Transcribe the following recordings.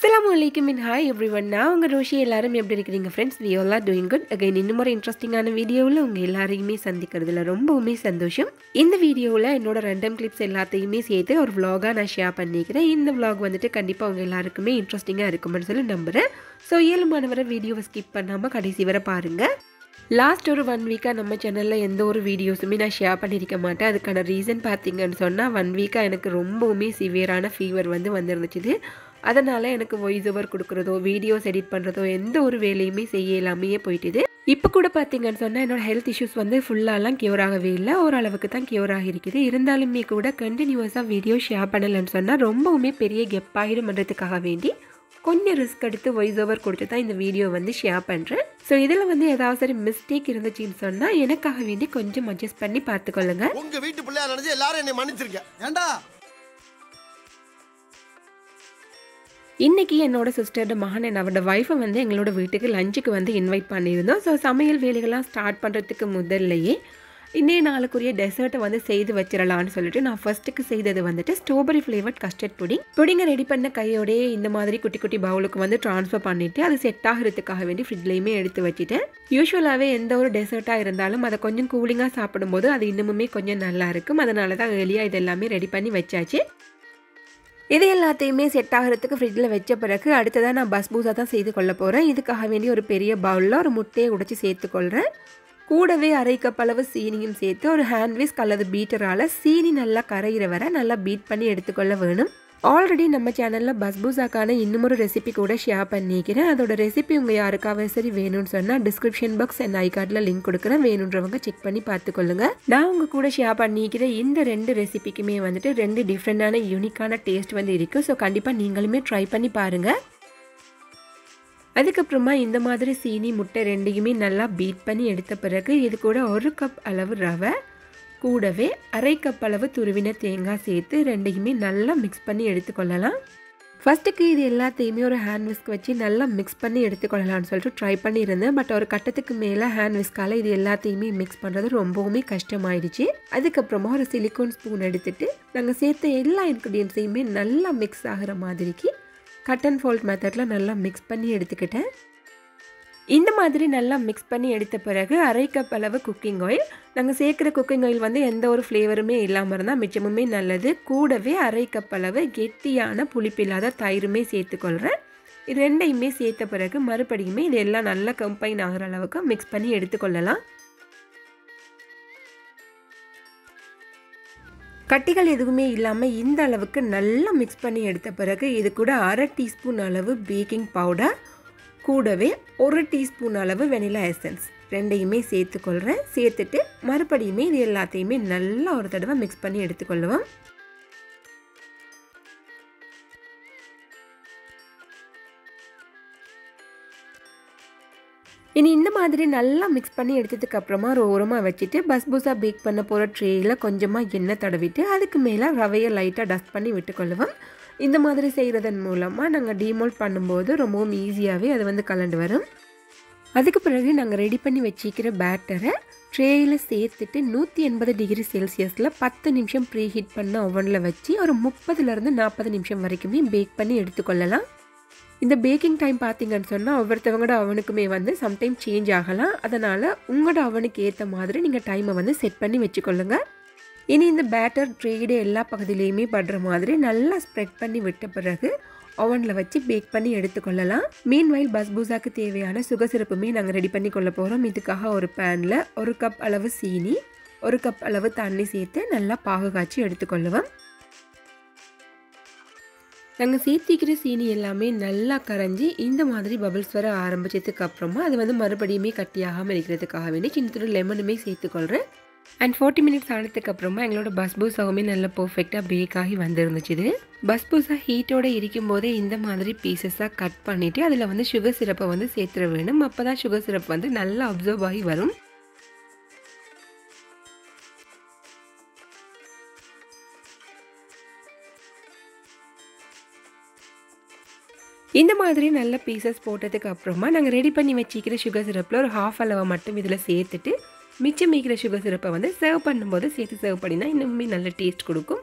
அஸ்லாம் வலைக்கம் இன் hi every one நான் உங்கள் ரோஷி. எல்லாரும் எப்படி இருக்கிறீங்க friends we all are doing good again இன்னும் ஒரு இன்ட்ரெஸ்டிங்கான வீடியோவில் உங்கள் எல்லாரையுமே சந்திக்கிறதுல ரொம்பவுமே சந்தோஷம். இந்த வீடியோவில் என்னோட ரெண்டம் கிளிப்ஸ் எல்லாத்தையுமே சேர்த்து ஒரு விலாகாக நான் ஷேர் பண்ணிக்கிறேன். இந்த விலாக் வந்துட்டு கண்டிப்பாக உங்கள் எல்லாருக்குமே இன்ட்ரெஸ்டிங்காக இருக்கும்னு சொல்லி நம்புகிறேன் ஸோ இயலுமானவரை வீடியோவை ஸ்கிப் பண்ணாமல் கடைசி வரை பாருங்கள் லாஸ்ட் ஒரு ஒன் வீக்காக நம்ம சேனலில் எந்த ஒரு வீடியோஸுமே நான் ஷேர் பண்ணியிருக்க மாட்டேன். அதுக்கான ரீசன் பார்த்தீங்கன்னு சொன்னால் ஒன் வீக்காக எனக்கு ரொம்பவுமே சிவியரான ஃபீவர் வந்து வந்துருந்துச்சு. அதனால் எனக்கு வாய்ஸ் ஓவர் கொடுக்குறதோ வீடியோஸ் எடிட் பண்ணுறதோ எந்த ஒரு வேலையுமே செய்ய இல்லாமையே போயிட்டுது. இப்போ கூட பார்த்தீங்கன்னு சொன்னால் என்னோட ஹெல்த் இஷ்யூஸ் வந்து ஃபுல்லாலாம் கியூர் ஆகவே இல்லை. ஓரளவுக்கு தான் கியூர் ஆகிருக்குது. இருந்தாலுமே கூட கண்டினியூஸாக வீடியோ ஷேர் பண்ணலைன்னு சொன்னால் ரொம்பவுமே பெரிய கெப் ஆகிடும்ன்றதுக்காக வேண்டி கொஞ்சம் ரிஸ்க் எடுத்து வாய்ஸ் ஓவர் கொடுத்து தான் இந்த வீடியோ வந்து ஷேர் பண்ணுறேன் ஸோ இதில் வந்து ஏதாவது சரி மிஸ்டேக் இருந்துச்சுன்னு சொன்னால் எனக்காக வேண்டி கொஞ்சம் அட்ஜஸ்ட் பண்ணி பார்த்துக்கொள்ளுங்க. உங்க வீட்டு பிள்ளையா நினைச்சு எல்லாரும் என்னை மன்னிச்சிருக்க ஏண்டா? இன்னைக்கு என்னோடய சிஸ்டரோட மகன் என்னோட அவரோட ஒய்ஃபை வந்து எங்களோட வீட்டுக்கு லஞ்சுக்கு வந்து இன்வைட் பண்ணியிருந்தோம். ஸோ சமையல் வேலைகள்லாம் ஸ்டார்ட் பண்ணுறதுக்கு முதல்லையே இன்னைய நாளுக்குரிய டெசர்ட்டை வந்து செய்து வச்சிடலான்னு சொல்லிட்டு நான் ஃபர்ஸ்ட்டுக்கு செய்தது வந்துட்டு ஸ்ட்ராபெரி ஃப்ளேவர்ட் கஸ்டர்ட் புடிங் புடிங்கை ரெடி பண்ண கையோடயே இந்த மாதிரி குட்டி குட்டி பவுலுக்கு வந்து ட்ரான்ஸ்ஃபர் பண்ணிவிட்டு அது செட் ஆகிறதுக்காக வேண்டி ஃப்ரிட்ஜ்லேயுமே எடுத்து வச்சுட்டேன். யூஸ்வலாகவே எந்த ஒரு டெசர்ட்டாக இருந்தாலும் அதை கொஞ்சம் கூலிங்காக சாப்பிடும்போது அது இன்னுமுமே கொஞ்சம் நல்லா இருக்கும். அதனால தான் ஏர்லியாக இது எல்லாமே ரெடி பண்ணி வச்சாச்சு. இது எல்லாத்தையுமே செட் ஆகிறதுக்கு ஃப்ரிட்ஜில் வச்ச பிறகு அடுத்ததாக நான் பஸ்பூசா தான் செய்து கொள்ள போகிறேன் இதுக்காக வேண்டிய ஒரு பெரிய பவுலில் ஒரு முட்டையை உடைச்சி சேர்த்துக்கொள்கிறேன் கூடவே அரை கப் அளவு சீனியும் சேர்த்து ஒரு ஹேண்ட் விஸ்க் அல்லது பீட்டரால் சீனி நல்லா கரையிற வரை நல்லா பீட் பண்ணி எடுத்துக்கொள்ள வேணும். ஆல்ரெடி நம்ம சேனலில் பஸ்பூசாக்கான இன்னமொரு ரெசிபி கூட ஷேர் பண்ணிக்கிறேன். அதோட ரெசிபி உங்கள் யாருக்காவது சரி வேணும்னு சொன்னால் டிஸ்கிரிப்ஷன் பாக்ஸ் அண்ட் ஐ கார்டில் லிங்க் கொடுக்குறேன். வேணுன்றவங்க செக் பண்ணி பார்த்துக்கொள்ளுங்க. நான் உங்கள் கூட ஷேர் பண்ணிக்கிற இந்த ரெண்டு ரெசிபிக்குமே வந்துட்டு ரெண்டு டிஃப்ரெண்டான யூனிக்கான டேஸ்ட் வந்து இருக்குது ஸோ கண்டிப்பாக நீங்களுமே ட்ரை பண்ணி பாருங்கள் அதுக்கப்புறமா இந்த மாதிரி சீனி முட்டை ரெண்டையுமே நல்லா பீட் பண்ணி எடுத்த பிறகு இது கூட ஒரு கப் அளவு ரவை கூடவே அரை கப் அளவு துருவின தேங்காய் சேர்த்து ரெண்டையுமே நல்லா மிக்ஸ் பண்ணி எடுத்துக்கொள்ளலாம். ஃபஸ்ட்டுக்கு இது எல்லாத்தையுமே ஒரு ஹேண்ட் விஸ்க் வச்சு நல்லா மிக்ஸ் பண்ணி எடுத்துக்கொள்ளலாம்னு சொல்லிட்டு ட்ரை பண்ணியிருந்தேன். பட் ஒரு கட்டத்துக்கு மேலே ஹேண்ட் விஸ்கால் இது எல்லாத்தையுமே மிக்ஸ் பண்ணுறது ரொம்பவுமே கஷ்டமாயிடுச்சு. அதுக்கப்புறமா ஒரு சிலிக்கோன் ஸ்பூன் எடுத்துட்டு நாங்கள் சேர்த்த எல்லா இன்க்ரீடியன்ஸையுமே நல்லா மிக்ஸ் ஆகிற மாதிரிக்கு கட் அண்ட் ஃபோல்ட் மெத்தடில் நல்லா மிக்ஸ் பண்ணி எடுத்துக்கிட்டேன். இந்த மாதிரி நல்லா மிக்ஸ் பண்ணி எடுத்த பிறகு அரை கப் அளவு குக்கிங் ஆயில் நாங்கள் சேர்க்குற குக்கிங் ஆயில் வந்து எந்த ஒரு ஃப்ளேவருமே இல்லாமல் இருந்தால் மிச்சமுமே நல்லது. கூடவே அரை கப் அளவு கெட்டியான புளிப்பில்லாத தயிருமே சேர்த்துக்கொள்கிறேன் இது ரெண்டையுமே சேர்த்த பிறகு மறுபடியுமே இது எல்லாம் நல்லா கம்பைன் ஆகிற அளவுக்கு மிக்ஸ் பண்ணி எடுத்துக்கொள்ளலாம். கட்டிகள் எதுவுமே இல்லாமல் இந்த அளவுக்கு நல்லா மிக்ஸ் பண்ணி எடுத்த பிறகு இது கூட அரை டீஸ்பூன் அளவு பேக்கிங் பவுடர் கூடவே ஒரு டீஸ்பூன் அளவு வெனிலா எசன்ஸ். ரெண்டையுமே சேர்த்துக்கொள்கிறேன் சேர்த்துட்டு மறுபடியுமே இது எல்லாத்தையுமே நல்லா ஒரு தடவை மிக்ஸ் பண்ணி எடுத்துக்கொள்ளுவோம். இனி இந்த மாதிரி நல்லா மிக்ஸ் பண்ணி எடுத்ததுக்கு அப்புறமா ஒரு ஓரமாக வச்சுட்டு பஸ்பூஸா பேக் பண்ண போகிற ட்ரேயில் கொஞ்சமாக எண்ணெய் தடவிட்டு அதுக்கு மேலே ரவையை லைட்டாக டஸ்ட் பண்ணி விட்டுக்கொள்ளுவோம். இந்த மாதிரி செய்கிறதன் மூலமாக நாங்கள் டீமோல்ட் பண்ணும்போது ரொம்பவும் ஈஸியாகவே அது வந்து கலண்டு வரும். அதுக்கு பிறகு நாங்கள் ரெடி பண்ணி வச்சிக்கிற பேட்டரை ட்ரேயில் சேர்த்துட்டு நூற்றி எண்பது டிகிரி செல்சியஸில் பத்து நிமிஷம் ப்ரீ ஹீட் பண்ண ஓவனில் வச்சு ஒரு முப்பதுலேருந்து நாற்பது நிமிஷம் வரைக்குமே பேக் பண்ணி எடுத்துக்கொள்ளலாம். இந்த பேக்கிங் டைம் பார்த்தீங்கன்னு சொன்னால் ஒவ்வொருத்தவங்களோட அவனுக்குமே வந்து சம்டைம் சேஞ்ச் ஆகலாம். அதனால் உங்களோட அவனுக்கு ஏற்ற மாதிரி நீங்கள் டைமை வந்து செட் பண்ணி வச்சுக்கொள்ளுங்கள் இனி இந்த பேட்டர் ட்ரேடு எல்லா பகுதியிலையுமே படுற மாதிரி நல்லா ஸ்ப்ரெட் பண்ணி விட்ட பிறகு ஓவனில் வச்சு பேக் பண்ணி எடுத்துக்கொள்ளலாம் மீன் பஸ்பூசாக்கு தேவையான சுகசிறப்புமே நாங்கள் ரெடி பண்ணி கொள்ள போகிறோம் இதுக்காக ஒரு பேனில் ஒரு கப் அளவு சீனி ஒரு கப் அளவு தண்ணி சேர்த்து நல்லா பாகு காய்ச்சி எடுத்துக்கொள்ளுவோம் நாங்கள் சேர்த்திக்கிற சீனி எல்லாமே நல்லா கரைஞ்சி இந்த மாதிரி பபிள்ஸ் வர ஆரம்பிச்சதுக்கு அப்புறமா அது வந்து மறுபடியுமே கட்டியாகாமல் இருக்கிறதுக்காக வேண்டி சின்ன லெமனுமே சேர்த்துக்கொள்கிறேன் அண்ட் ஃபார்ட்டி மினிட்ஸ் ஆனதுக்கு அப்புறமா எங்களோட பஸ்பூஸாவுமே நல்லா பர்ஃபெக்டாக பேக் ஆகி வந்துருந்துச்சு இது. ஹீட்டோடு இருக்கும் போதே இந்த மாதிரி பீசஸாக கட் பண்ணிவிட்டு அதில் வந்து சுகர் சிரப்பை வந்து சேர்த்துட வேணும். அப்போ தான் சுகர் சிரப் வந்து நல்லா அப்சர்வ் ஆகி வரும். இந்த மாதிரி நல்ல பீசஸ் போட்டதுக்கு அப்புறமா நாங்கள் ரெடி பண்ணி வச்சிக்கிற சுகர் சிரப்பில் ஒரு ஹாஃப் அளவை மட்டும் இதில் சேர்த்துட்டு மிச்சம் மீக்கிற சுகர் சிரப்பை வந்து சர்வ் பண்ணும்போது சேர்த்து சர்வ் பண்ணினா இன்னுமே நல்ல டேஸ்ட் கொடுக்கும்.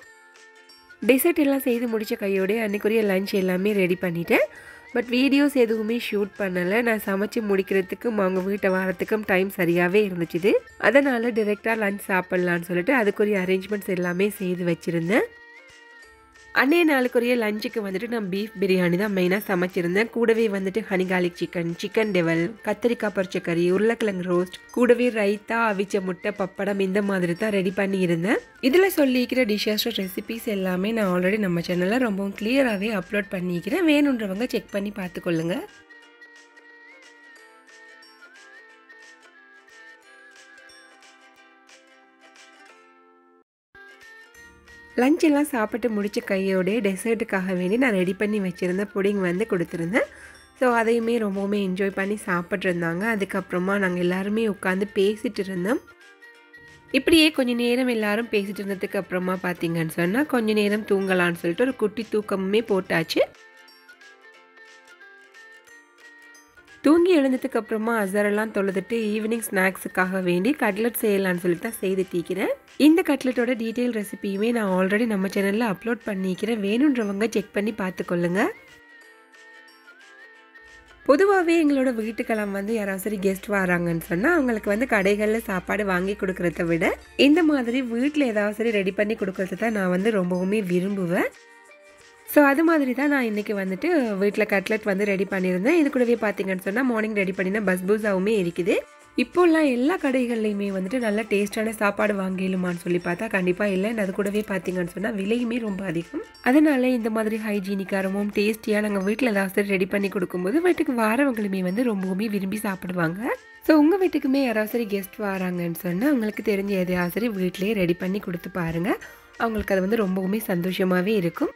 டெசர்ட் எல்லாம் செய்து முடித்த கையோடய அன்றைக்குரிய லஞ்ச் எல்லாமே ரெடி பண்ணிட்டேன். பட் வீடியோஸ் எதுவுமே ஷூட் பண்ணலை. நான் சமைச்சு முடிக்கிறதுக்கும் அவங்க வீட்டை வரத்துக்கும் டைம் சரியாகவே இருந்துச்சுது. அதனால் டிரெக்டாக லஞ்ச் சாப்பிட்லான்னு சொல்லிட்டு அதுக்குரிய அரேஞ்ச்மெண்ட்ஸ் எல்லாமே செய்து வச்சுருந்தேன். அன்னைய நாளுக்குரிய லஞ்சுக்கு வந்துட்டு நான் பீஃப் பிரியாணி தான் மெயினாக சமைச்சிருந்தேன். கூடவே வந்துட்டு honey garlic chicken chicken devil கத்திரிக்காய் பறிச்ச கறி உருளைக்கிழங்கு ரோஸ்ட் கூடவே ரைத்தா அவிச்ச முட்டை பப்படம் இந்த மாதிரி தான் ரெடி பண்ணியிருந்தேன். இதில் சொல்லிக்கிற டிஷ்ஷஸ் ரெசிபிஸ் எல்லாமே நான் ஆல்ரெடி நம்ம சேனலில் ரொம்பவும் கிளியராகவே அப்லோட் பண்ணிக்கிறேன் வேணுன்றவங்க செக் பண்ணி பார்த்துக்கொள்ளுங்கள் லஞ்செல்லாம் சாப்பிட்டு முடித்த கையோட டெசர்ட்டுக்காக வேண்டி நான் ரெடி பண்ணி வச்சுருந்த புடிங் வந்து கொடுத்துருந்தேன். ஸோ அதையுமே ரொம்பவுமே என்ஜாய் பண்ணி சாப்பிட்ருந்தாங்க அதுக்கப்புறமா நாங்கள் எல்லாருமே உட்காந்து பேசிகிட்டு இருந்தோம். இப்படியே கொஞ்ச நேரம் எல்லாரும் பேசிட்டு இருந்ததுக்கு அப்புறமா பார்த்தீங்கன்னு சொன்னால் கொஞ்ச நேரம் தூங்கலான்னு சொல்லிட்டு ஒரு குட்டி தூக்கமுமே போட்டாச்சு. தூங்கி எழுந்ததுக்கு அப்புறமா அசரெல்லாம் தொழுதுட்டு ஈவினிங் ஸ்நாக்ஸுக்காக வேண்டி கட்லெட் செய்யலான்னு சொல்லி தான் செய்து தீக்கிறேன். இந்த கட்லெட்டோட டீட்டெயில் ரெசிபியுமே நான் ஆல்ரெடி நம்ம சேனலில் அப்லோட் பண்ணிக்கிறேன். வேணுன்றவங்க செக் பண்ணி பார்த்துக்கொள்ளுங்க. பொதுவாகவே எங்களோட வீட்டுக்கெல்லாம் வந்து யாராவது சரி கெஸ்ட் வராங்கன்னு சொன்னால் அவங்களுக்கு வந்து கடைகளில் சாப்பாடு வாங்கி கொடுக்குறத விட இந்த மாதிரி வீட்டில் ஏதாவது சரி ரெடி பண்ணி கொடுக்கறத தான் நான் வந்து ரொம்பவுமே விரும்புவேன். ஸோ அது மாதிரி தான் நான் இன்றைக்கி வந்துட்டு வீட்டில் கட்லெட் வந்து ரெடி பண்ணியிருந்தேன். இது கூடவே பார்த்தீங்கன்னு சொன்னால் மார்னிங் ரெடி பண்ணின பஸ்பூஸாவுமே இருக்குது. இப்போல்லாம் எல்லா கடைகள்லையுமே வந்துட்டு நல்ல டேஸ்டான சாப்பாடு வாங்கிடலுமான்னு சொல்லி பார்த்தா கண்டிப்பாக இல்லை. அது கூடவே பார்த்தீங்கன்னு சொன்னால் விலையுமே ரொம்ப அதிகம். அதனால இந்த மாதிரி ஹைஜீனிக்காக ரொம்பவும் டேஸ்டியாக நாங்கள் வீட்டில் ஏதாவது ரெடி பண்ணி கொடுக்கும்போது வீட்டுக்கு வாரவங்களுமே வந்து ரொம்பவுமே விரும்பி சாப்பிடுவாங்க. ஸோ உங்கள் வீட்டுக்குமே யாராவது சரி கெஸ்ட் வராங்கன்னு சொன்னால் அவங்களுக்கு தெரிஞ்ச எதையாவது சரி வீட்டிலேயே ரெடி பண்ணி கொடுத்து பாருங்கள் அவங்களுக்கு அது வந்து ரொம்பவுமே சந்தோஷமாகவே இருக்கும்.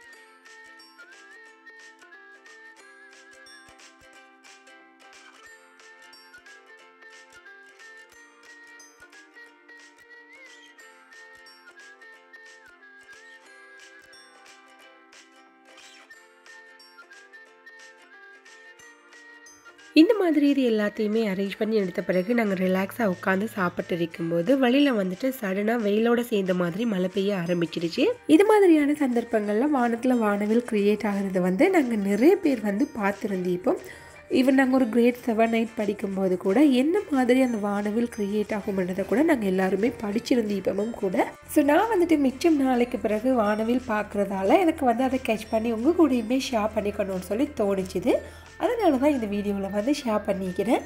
இந்த மாதிரி இது எல்லாத்தையுமே அரேஞ்ச் பண்ணி எடுத்த பிறகு நாங்கள் ரிலாக்ஸாக உட்காந்து சாப்பிட்டு இருக்கும்போது வழியில் வந்துட்டு சடனாக வெயிலோட சேர்ந்த மாதிரி மழை பெய்ய ஆரம்பிச்சிருச்சு. இது மாதிரியான சந்தர்ப்பங்களில் வானத்தில் வானவில் கிரியேட் ஆகிறது வந்து நாங்கள் நிறைய பேர் வந்து பார்த்துருந்தீப்போம் ஈவன் நாங்கள் ஒரு கிரேட் செவன் நைட் படிக்கும்போது கூட என்ன மாதிரி அந்த வானவில் கிரியேட் ஆகும்ன்றதை கூட நாங்கள் எல்லாருமே இப்போவும் கூட. ஸோ நான் வந்துட்டு மிச்சம் நாளைக்கு பிறகு வானவில் பார்க்குறதால எனக்கு வந்து அதை கேட்ச் பண்ணி உங்கள் கூடயுமே ஷேர் பண்ணிக்கணும்னு சொல்லி தோணிச்சுது. அதனால தான் இந்த வீடியோவில் வந்து ஷேர் பண்ணிக்கிறேன்.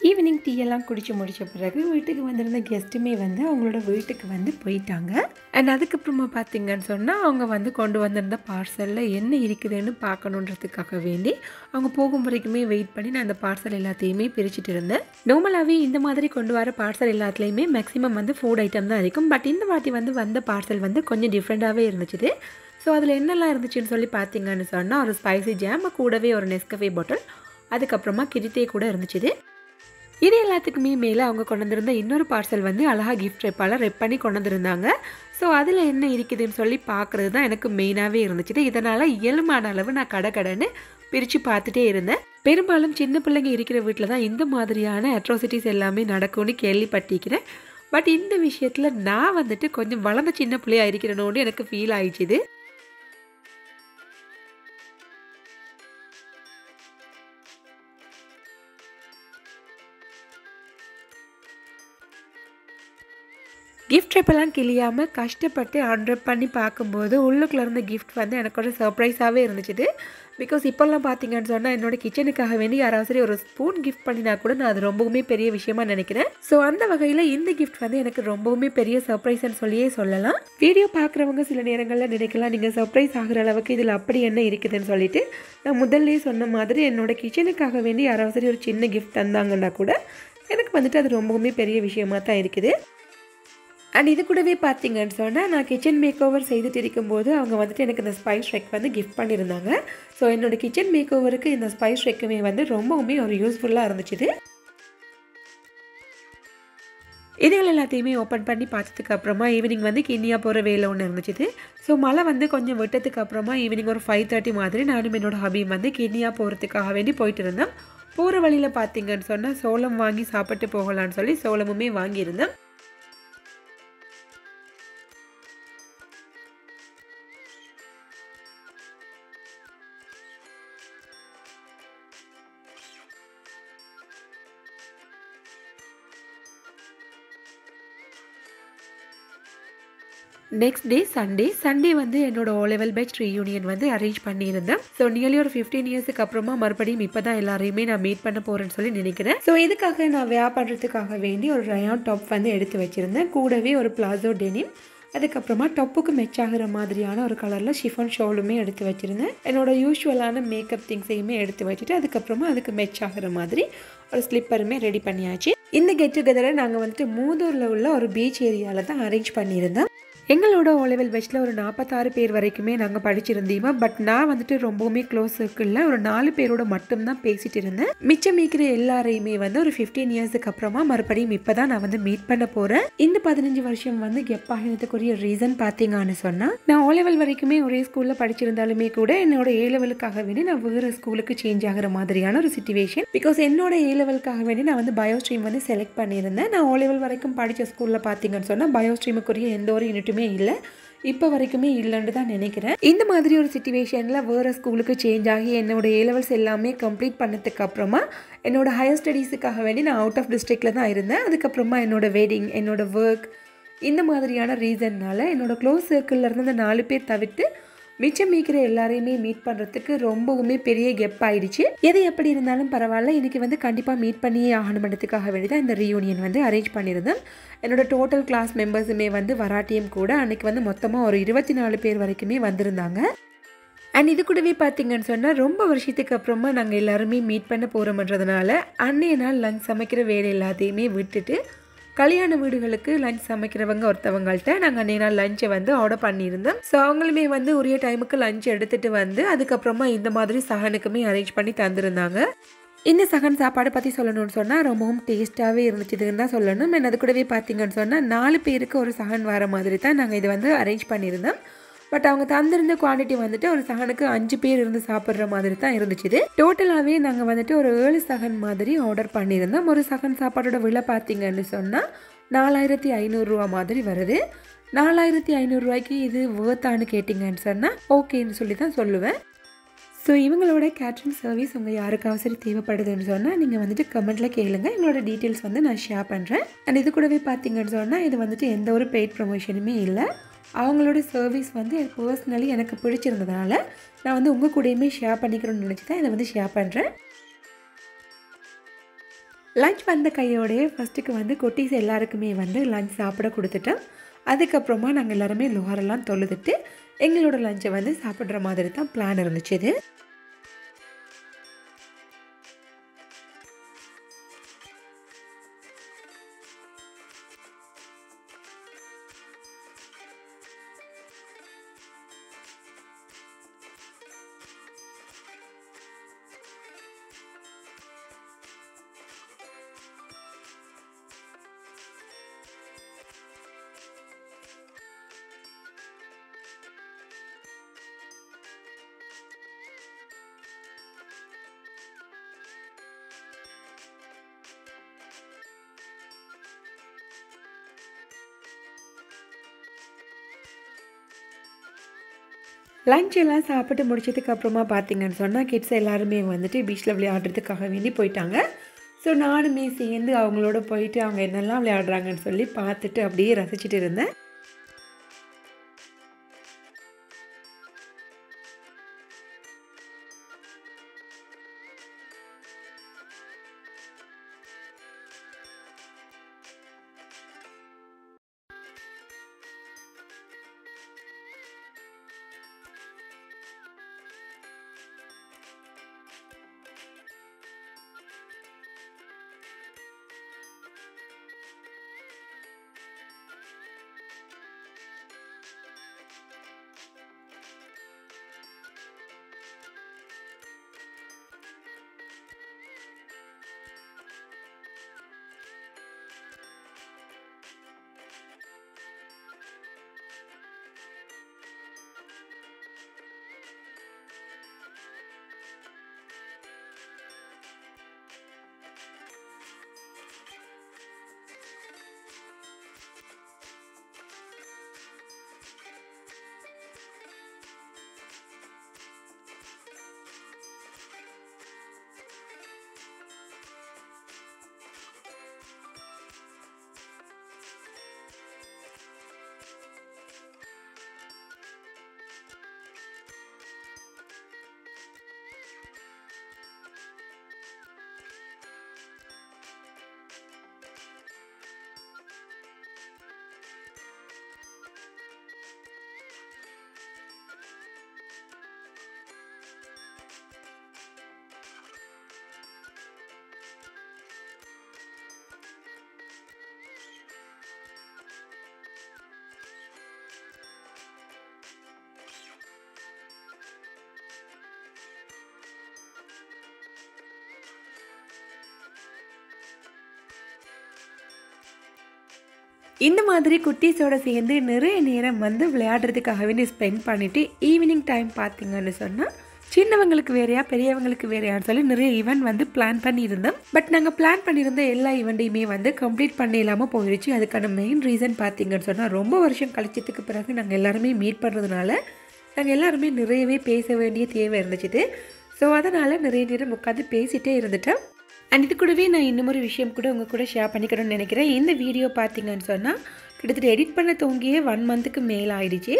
ஈவினிங் டீ எல்லாம் குடிச்சு முடிச்ச பிறகு வீட்டுக்கு வந்திருந்த கெஸ்ட்டுமே வந்து அவங்களோட வீட்டுக்கு வந்து போயிட்டாங்க. அண்ட் அதுக்கப்புறமா பார்த்தீங்கன்னு சொன்னால் அவங்க வந்து கொண்டு வந்திருந்த பார்சலில் என்ன இருக்குதுன்னு பார்க்கணுன்றதுக்காக வேண்டி அவங்க போகும் வரைக்குமே வெயிட் பண்ணி நான் அந்த பார்சல் எல்லாத்தையுமே பிரிச்சுட்டு இருந்தேன். நார்மலாகவே இந்த மாதிரி கொண்டு வர பார்சல் எல்லாத்துலேயுமே மேக்ஸிமம் வந்து ஃபுட் ஐட்டம் தான் இருக்கும். பட் இந்த வாட்டி வந்து வந்த பார்சல் வந்து கொஞ்சம் டிஃப்ரெண்ட்டாகவே இருந்துச்சு ஸோ அதில் என்னெல்லாம் இருந்துச்சுன்னு சொல்லி பார்த்தீங்கன்னு சொன்னால் ஒரு ஸ்பைசி ஜாம் கூடவே ஒரு நெஸ்கஃபே பாட்டில் அதுக்கப்புறமா கிரித்தே கூட இருந்துச்சு இது எல்லாத்துக்குமே மேலே அவங்க கொண்டு வந்திருந்த இன்னொரு பார்சல் வந்து அழகா கிஃப்ட் ரெப்பால் ரெப் பண்ணி கொண்டு வந்திருந்தாங்க ஸோ அதில் என்ன இருக்குதுன்னு சொல்லி பார்க்குறது தான் எனக்கு மெயினாகவே இருந்துச்சு. இதனால் இயலுமான அளவு நான் கடை கடைன்னு பிரித்து பார்த்துட்டே இருந்தேன். பெரும்பாலும் சின்ன பிள்ளைங்க இருக்கிற வீட்டில் தான் இந்த மாதிரியான அட்ராசிட்டிஸ் எல்லாமே நடக்கும்னு கேள்விப்பட்டிருக்கிறேன். பட் இந்த விஷயத்தில் நான் வந்துட்டு கொஞ்சம் வளர்ந்த சின்ன பிள்ளையா இருக்கிறனோன்னு எனக்கு ஃபீல் ஆயிடுச்சுது கிஃப்ட் ட்ரிப்பெல்லாம் கிளியாமல் கஷ்டப்பட்டு அன்ரப் பண்ணி பார்க்கும்போது உள்ளுக்குள்ள இருந்த கிஃப்ட் வந்து எனக்கு ஒரு சர்ப்ரைஸாகவே இருந்துச்சு பிகாஸ் இப்போல்லாம் பார்த்தீங்கன்னு சொன்னால் என்னோட கிச்சனுக்காக வேண்டி யாராவது சரி ஒரு ஸ்பூன் கிஃப்ட் பண்ணினா கூட நான் அது ரொம்பவுமே பெரிய விஷயமா நினைக்கிறேன். ஸோ அந்த வகையில் இந்த கிஃப்ட் வந்து எனக்கு ரொம்பவுமே பெரிய சர்ப்ரைஸ்ன்னு சொல்லியே சொல்லலாம். வீடியோ பார்க்குறவங்க சில நேரங்களில் நினைக்கலாம் நீங்கள் சர்ப்ரைஸ் ஆகிற அளவுக்கு இதில் அப்படி என்ன இருக்குதுன்னு சொல்லிட்டு. நான் முதல்ல சொன்ன மாதிரி என்னோட கிச்சனுக்காக வேண்டி யாராவது சரி ஒரு சின்ன கிஃப்ட் தந்தாங்கன்னா கூட எனக்கு வந்துட்டு அது ரொம்பவுமே பெரிய விஷயமா தான் இருக்குது. அண்ட் இது கூடவே பார்த்தீங்கன்னு சொன்னால் நான் கிச்சன் மேக் ஓவர் செய்துட்டு இருக்கும்போது அவங்க வந்துட்டு எனக்கு இந்த ஸ்பைஸ் ட்ரெக் வந்து கிஃப்ட் பண்ணியிருந்தாங்க. ஸோ என்னோட கிச்சன் மேக் ஓவருக்கு இந்த ஸ்பைஸ் ட்ரெக்குமே வந்து ரொம்பவுமே ஒரு யூஸ்ஃபுல்லாக இருந்துச்சு இதுகள் எல்லாத்தையுமே ஓப்பன் பண்ணி பார்த்ததுக்கு அப்புறமா ஈவினிங் வந்து கிண்ணியாக போகிற வேலை ஒன்று இருந்துச்சு ஸோ மழை வந்து கொஞ்சம் விட்டதுக்கு அப்புறமா ஈவினிங் ஒரு ஃபைவ் தேர்ட்டி மாதிரி நானும் என்னோடய ஹபியும் வந்து கிண்ணியாக போகிறதுக்காக வேண்டி போயிட்டு இருந்தேன் போகிற வழியில் பார்த்தீங்கன்னு சொன்னால் சோளம் வாங்கி சாப்பிட்டு போகலான்னு சொல்லி சோளமுமே வாங்கியிருந்தேன் நெக்ஸ்ட் டே சண்டே சண்டே வந்து என்னோட ஓ லெவல் பேட்ச் ரீயூனியன் வந்து அரேஞ்ச் பண்ணியிருந்தேன். ஸோ நியர்லி ஒரு ஃபிஃப்டீன் இயர்ஸுக்கு அப்புறமா மறுபடியும் இப்போ தான் எல்லாரையுமே நான் மீட் பண்ண போகிறேன்னு சொல்லி நினைக்கிறேன். ஸோ இதுக்காக நான் வியா பண்ணுறதுக்காக வேண்டி ஒரு ரயான் டாப் வந்து எடுத்து வச்சுருந்தேன். கூடவே ஒரு பிளாசோ டெனிம் அதுக்கப்புறமா டப்புக்கு மெச் ஆகிற மாதிரியான ஒரு கலரில் ஷிஃபான் ஷோலுமே எடுத்து வச்சுருந்தேன். என்னோட யூஸ்வலான மேக்கப் திங்ஸையுமே எடுத்து வச்சுட்டு அதுக்கப்புறமா அதுக்கு மெச் ஆகிற மாதிரி ஒரு ஸ்லிப்பருமே ரெடி பண்ணியாச்சு. இந்த கெட் டுகெதரை நாங்கள் வந்துட்டு மூதூரில் உள்ள ஒரு பீச் ஏரியாவில் தான் அரேஞ்ச் பண்ணியிருந்தோம். எங்களோட ஓலெவல் லெவல் பெஸ்ட்டில் ஒரு நாற்பத்தாறு பேர் வரைக்குமே நாங்கள் படிச்சிருந்தீமா. பட் நான் வந்துட்டு ரொம்பவுமே க்ளோஸ் இருக்குல்ல ஒரு நாலு பேரோட மட்டும்தான் பேசிட்டு இருந்தேன். மிச்சம் மீக்கிற எல்லாரையுமே வந்து ஒரு ஃபிஃப்டீன் இயர்ஸுக்கு அப்புறமா மறுபடியும் இப்போ தான் நான் வந்து மீட் பண்ண போகிறேன் இந்த பதினஞ்சு வருஷம் வந்து கெப்பாகினத்துக்குரிய ரீசன் பார்த்தீங்கன்னு சொன்னால் நான் ஓலெவல் வரைக்குமே ஒரே ஸ்கூலில் படிச்சிருந்தாலுமே கூட என்னோட ஏ லெவலுக்காக வேண்டி நான் வேறு ஸ்கூலுக்கு சேஞ்ச் ஆகிற மாதிரியான ஒரு சுச்சுவேஷன் பிகாஸ் என்னோட ஏ லெவலுக்காக வேண்டி நான் வந்து பயோ ஸ்ட்ரீம் வந்து செலக்ட் பண்ணியிருந்தேன். நான் ஓலெவல் வரைக்கும் படித்த ஸ்கூலில் பார்த்தீங்கன்னு சொன்னால் பயோ ஸ்ட்ரீமுக்குரிய எந்த ஒரு யூனிட்டும் இல்லை. இப்போ வரைக்குமே இல்லைன்னு தான் நினைக்கிறேன். இந்த மாதிரி ஒரு சுச்சுவேஷனில் வேறு ஸ்கூலுக்கு சேஞ்ச் ஆகி என்னோட ஏ லெவல்ஸ் எல்லாமே கம்ப்ளீட் பண்ணதுக்கு அப்புறமா என்னோட ஹையர் ஸ்டடீஸுக்காக வேண்டி நான் அவுட் ஆஃப் டிஸ்ட்ரிக்டில் தான் இருந்தேன். அதுக்கப்புறமா என்னோட வெட்டிங் என்னோட ஒர்க் இந்த மாதிரியான ரீசன்னால் என்னோட க்ளோஸ் சர்க்கிளில் இருந்து அந்த நாலு பேர் தவிர்த்து மிச்சம் மீக்கிற எல்லாரையுமே மீட் பண்ணுறதுக்கு ரொம்பவுமே பெரிய கெப் ஆயிடுச்சு. எது எப்படி இருந்தாலும் பரவாயில்ல. எனக்கு வந்து கண்டிப்பாக மீட் பண்ணியே ஆகணுமன்றதுக்காக வேண்டி தான் இந்த ரீயூனியன் வந்து அரேஞ்ச் பண்ணியிருந்தேன். என்னோட டோட்டல் கிளாஸ் மெம்பர்ஸுமே வந்து வராட்டியும் கூட அன்னைக்கு வந்து மொத்தமாக ஒரு இருபத்தி நாலு பேர் வரைக்குமே வந்திருந்தாங்க. அண்ட் இது கூடவே பார்த்தீங்கன்னு சொன்னால் ரொம்ப வருஷத்துக்கு அப்புறமா நாங்கள் எல்லாருமே மீட் பண்ண போகிறோம்ன்றதுனால அன்னைய நாள் லஞ்ச் சமைக்கிற வேலை எல்லாத்தையுமே விட்டுட்டு கல்யாண வீடுகளுக்கு லஞ்ச் சமைக்கிறவங்க ஒருத்தவங்கள்ட்ட நாங்கள் அன்றைய நாள் லஞ்சை வந்து ஆர்டர் பண்ணியிருந்தோம். ஸோ அவங்களுமே வந்து உரிய டைமுக்கு லஞ்ச் எடுத்துகிட்டு வந்து அதுக்கப்புறமா இந்த மாதிரி சகனுக்குமே அரேஞ்ச் பண்ணி தந்திருந்தாங்க. இந்த சகன் சாப்பாடு பற்றி சொல்லணும்னு சொன்னால் ரொம்பவும் டேஸ்ட்டாகவே இருந்துச்சுதுன்னு தான் சொல்லணும். அண்ட் அது கூடவே பார்த்தீங்கன்னு சொன்னால் நாலு பேருக்கு ஒரு சகன் வர மாதிரி தான் நாங்கள் இதை வந்து அரேஞ்ச் பண்ணியிருந்தோம். பட் அவங்க தந்திருந்த குவான்டிட்டி வந்துட்டு ஒரு சகனுக்கு அஞ்சு பேர் இருந்து சாப்பிட்ற மாதிரி தான் இருந்துச்சு டோட்டலாகவே நாங்கள் வந்துட்டு ஒரு ஏழு சகன் மாதிரி ஆர்டர் பண்ணியிருந்தோம். ஒரு சகன் சாப்பாடோட விலை பார்த்தீங்கன்னு சொன்னால் நாலாயிரத்தி ஐநூறுரூவா மாதிரி வருது. நாலாயிரத்தி ஐநூறுரூவாய்க்கு இது வேர்த்தான்னு கேட்டிங்கன்னு சொன்னால் ஓகேன்னு சொல்லி தான் சொல்லுவேன். ஸோ இவங்களோட கேட்ரிங் சர்வீஸ் உங்கள் யாருக்காவது சரி தேவைப்படுதுன்னு சொன்னால் நீங்கள் வந்துட்டு கமெண்ட்டில் கேளுங்கள் எங்களோட டீட்டெயில்ஸ் வந்து நான் ஷேர் பண்ணுறேன் அண்ட் இது கூடவே பார்த்தீங்கன்னு சொன்னால் இது வந்துட்டு எந்த ஒரு பெய்ட் ப்ரொமோஷனுமே இல்லை. அவங்களோட சர்வீஸ் வந்து எனக்கு பர்சனலி எனக்கு பிடிச்சிருந்ததுனால நான் வந்து உங்கள் கூடயுமே ஷேர் பண்ணிக்கிறோன்னு நினச்சி தான் இதை வந்து ஷேர் பண்ணுறேன் லஞ்ச் வந்த கையோடய ஃபஸ்ட்டுக்கு வந்து குட்டீஸ் எல்லாருக்குமே வந்து லஞ்ச் சாப்பிட கொடுத்துட்டேன் அதுக்கப்புறமா நாங்கள் எல்லாருமே லோஹரெல்லாம் தொழுதுட்டு எங்களோட லஞ்சை வந்து சாப்பிட்ற மாதிரி தான் பிளான் இருந்துச்சு இது. லஞ்ச் எல்லாம் சாப்பிட்டு முடிச்சதுக்கு அப்புறமா பார்த்தீங்கன்னு சொன்னால் கிட்ஸ் எல்லாருமே வந்துட்டு பீச்சில் விளையாடுறதுக்காக வேண்டி போயிட்டாங்க. ஸோ நானுமே சேர்ந்து அவங்களோட போயிட்டு அவங்க என்னெல்லாம் விளையாடுறாங்கன்னு சொல்லி பார்த்துட்டு அப்படியே ரசிச்சுட்டு இருந்தேன். இந்த மாதிரி குட்டீஸோட சேர்ந்து நிறைய நேரம் வந்து விளையாடுறதுக்காகவே ஸ்பெண்ட் பண்ணிவிட்டு ஈவினிங் டைம் பார்த்தீங்கன்னு சொன்னால் சின்னவங்களுக்கு வேறையா பெரியவங்களுக்கு வேறையான்னு சொல்லி நிறைய ஈவெண்ட் வந்து பிளான் பண்ணியிருந்தோம். பட் நாங்கள் பிளான் பண்ணியிருந்த எல்லா ஈவெண்ட்டையுமே வந்து கம்ப்ளீட் பண்ண இல்லாமல் போயிடுச்சு அதுக்கான மெயின் ரீசன் பார்த்தீங்கன்னு சொன்னால் ரொம்ப வருஷம் கழிச்சதுக்கு பிறகு நாங்கள் எல்லாருமே மீட் பண்ணுறதுனால நாங்கள் எல்லாருமே நிறையவே பேச வேண்டிய தேவை இருந்துச்சு ஸோ அதனால் நிறைய நேரம் உட்காந்து பேசிகிட்டே இருந்துட்டோம். அண்ட் இது கூடவே நான் இன்னும் ஒரு விஷயம் கூட உங்கள் கூட ஷேர் பண்ணிக்கணும்னு நினைக்கிறேன். இந்த வீடியோ பார்த்தீங்கன்னு சொன்னால் கிட்டத்தட்ட எடிட் பண்ண தூங்கியே ஒன் மந்த்துக்கு மேல் ஆயிடுச்சு.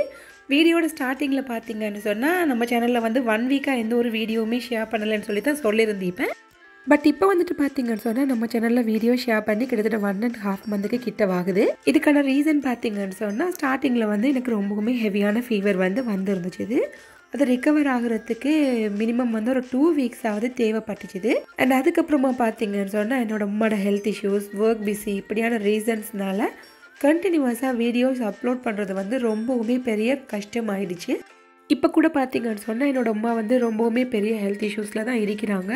வீடியோட ஸ்டார்டிங்கில் பார்த்தீங்கன்னு சொன்னால் நம்ம சேனலில் வந்து ஒன் வீக்காக எந்த ஒரு வீடியோவுமே ஷேர் பண்ணலைன்னு சொல்லி தான் சொல்லியிருந்தீப்பேன். பட் இப்போ வந்துட்டு பார்த்தீங்கன்னு சொன்னால் நம்ம சேனலில் வீடியோ ஷேர் பண்ணி கிட்டத்தட்ட ஒன் அண்ட் ஹாஃப் மந்த்துக்கு கிட்ட ஆகுது இதுக்கான ரீசன் பார்த்தீங்கன்னு சொன்னால் ஸ்டார்டிங்கில் வந்து எனக்கு ரொம்பவுமே ஹெவியான ஃபீவர் வந்து வந்துருந்துச்சு அது ரிக்கவர் ஆகுறதுக்கு மினிமம் வந்து ஒரு டூ வீக்ஸ் தேவைப்பட்டுச்சுது. அண்ட் அதுக்கப்புறமா பார்த்தீங்கன்னு சொன்னால் என்னோட உம்மோட ஹெல்த் இஷ்யூஸ் ஒர்க் பிஸி இப்படியான ரீசன்ஸ்னால கண்டினியூவஸாக வீடியோஸ் அப்லோட் பண்ணுறது வந்து ரொம்பவுமே பெரிய கஷ்டமாயிடுச்சு. இப்போ கூட பார்த்தீங்கன்னு சொன்னால் என்னோட அம்மா வந்து ரொம்பவுமே பெரிய ஹெல்த் இஷ்யூஸில் தான் இருக்கிறாங்க.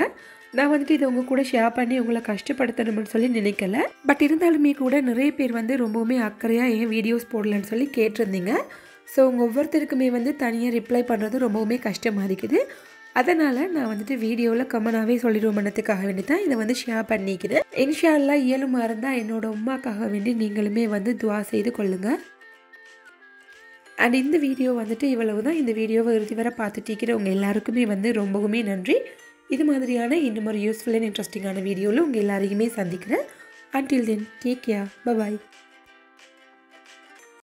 நான் வந்துட்டு இதை உங்கள் கூட ஷேர் பண்ணி உங்களை கஷ்டப்படுத்தணும்னு சொல்லி நினைக்கல. பட் இருந்தாலுமே கூட நிறைய பேர் வந்து ரொம்பவுமே அக்கறையாக ஏன் வீடியோஸ் போடலன்னு சொல்லி கேட்டிருந்தீங்க. ஸோ உங்கள் ஒவ்வொருத்தருக்குமே வந்து தனியாக ரிப்ளை பண்ணுறது ரொம்பவுமே கஷ்டமாக இருக்குது. அதனால் நான் வந்துட்டு வீடியோவில் கமனாகவே சொல்லிடுவோம் பண்ணதுக்காக வேண்டி தான் இதை வந்து ஷேர் பண்ணிக்கிறேன் இன்ஷால்லாம் இயலுமா இருந்தால் என்னோட உமாக்காக வேண்டி நீங்களுமே வந்து துவா செய்து கொள்ளுங்கள் அண்ட் இந்த வீடியோ வந்துட்டு இவ்வளவு தான் இந்த வீடியோவை இறுதி வரை பார்த்துட்டு உங்கள் எல்லாருக்குமே வந்து ரொம்பவுமே நன்றி. இது மாதிரியான இன்னும் ஒரு யூஸ்ஃபுல் அண்ட் இன்ட்ரெஸ்டிங்கான வீடியோவில் உங்கள் எல்லாரையுமே சந்திக்கிறேன். Until then take care bye bye